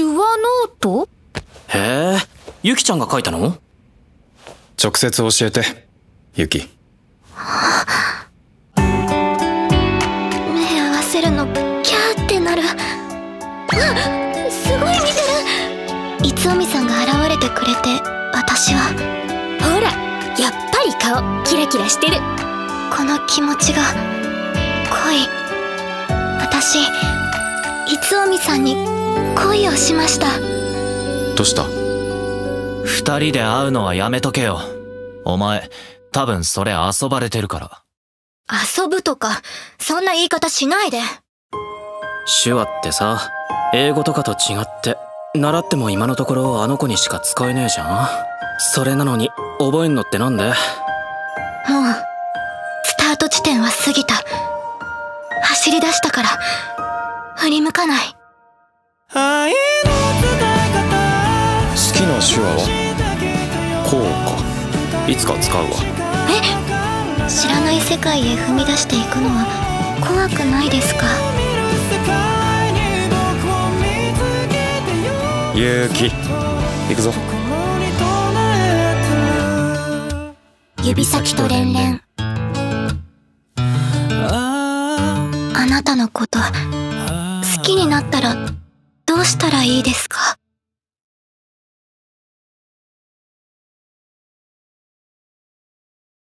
手話ノート？へえ。ゆきちゃんが書いたの？直接教えてユキ。目合わせるのキャーってなる。あすごい見てる。いつおみさんが現れてくれて私はほらやっぱり顔キラキラしてる。この気持ちが恋私いつおみさんに恋をしました。どうした？二人で会うのはやめとけよ。お前、多分それ遊ばれてるから。遊ぶとかそんな言い方しないで。手話ってさ英語とかと違って習っても今のところあの子にしか使えねえじゃん。それなのに覚えんのってなんで？もうスタート地点は過ぎた。走り出したから振り向かない好きな手話はこうか。いつか使うわ。知らない世界へ踏み出していくのは怖くないですか？ユキ行くぞ。指先と連々あなたのこと好きになったらどうしたらいいですか？